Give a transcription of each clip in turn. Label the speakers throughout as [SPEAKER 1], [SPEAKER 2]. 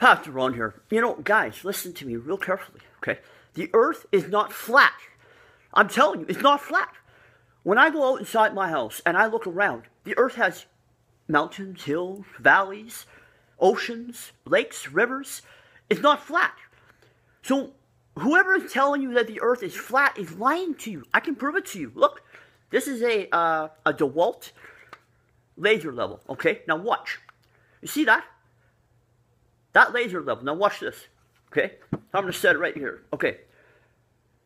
[SPEAKER 1] Pastor Ron here. You know, guys, listen to me real carefully, okay? The earth is not flat. I'm telling you, it's not flat. When I go out inside my house and I look around, the earth has mountains, hills, valleys, oceans, lakes, rivers. It's not flat. So whoever is telling you that the earth is flat is lying to you. I can prove it to you. Look, this is a, uh, a DeWalt laser level, okay? Now watch. You see that? That laser level. Now watch this, okay? I'm to set it right here. Okay.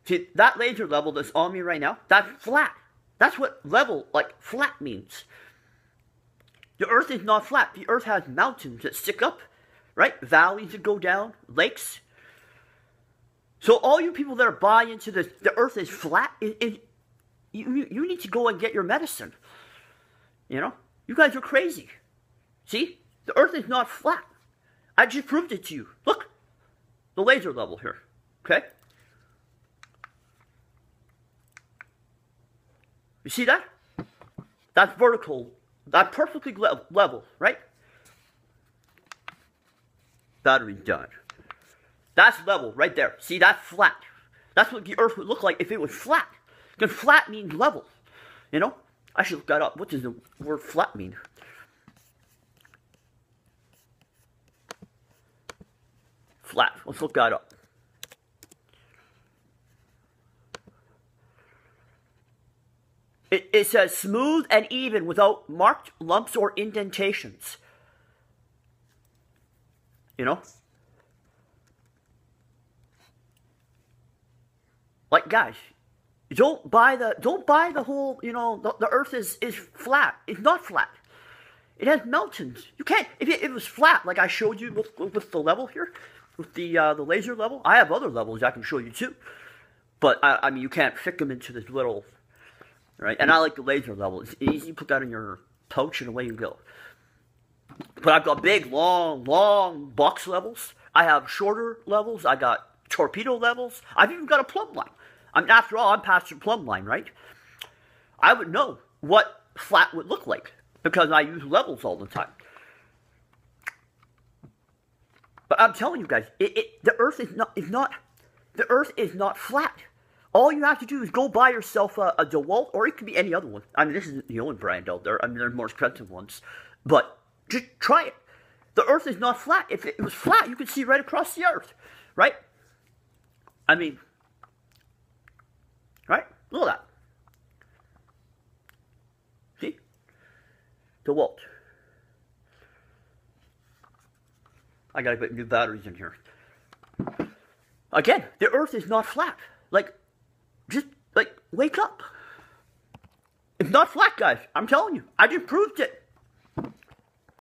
[SPEAKER 1] See, that laser level that's on me right now, that's flat. That's what level, like flat means. The earth is not flat. The earth has mountains that stick up, right? Valleys that go down, lakes. So all you people that are buying into this, the earth is flat, it, it, you, you need to go and get your medicine. You know? You guys are crazy. See? The earth is not flat. I just proved it to you. Look. The laser level here. Okay? You see that? That's vertical. That's perfectly le level, right? Battery done. That's level right there. See, that's flat. That's what the Earth would look like if it was flat. Because flat means level. You know? I should look that up. What does the word flat mean? Flat. Let's look that up. It, it says smooth and even without marked lumps or indentations. You know? Like guys, don't buy the don't buy the whole, you know, the, the earth is is flat. It's not flat. It has mountains. You can't if it, it was flat like I showed you with, with the level here, with the uh, the laser level. I have other levels I can show you too. But I, I mean you can't fit them into this little right? And I like the laser level. It's easy. You put that in your pouch and away you go. But I've got big, long, long box levels. I have shorter levels. I got torpedo levels. I've even got a plumb line. I mean, after all, I'm Pastor plumb line, right? I would know what flat would look like because I use levels all the time. But I'm telling you guys, it, it, the Earth is not is not the Earth is not flat. All you have to do is go buy yourself a, a DeWalt, or it could be any other one. I mean, this isn't the only brand out there. I mean, there's more expensive ones. But just try it. The Earth is not flat. If it was flat, you could see right across the Earth, right? I mean, right? Look at that. See? DeWalt. I gotta put new batteries in here. Again, the Earth is not flat. Like, just, like, wake up. It's not flat, guys. I'm telling you. I just proved it.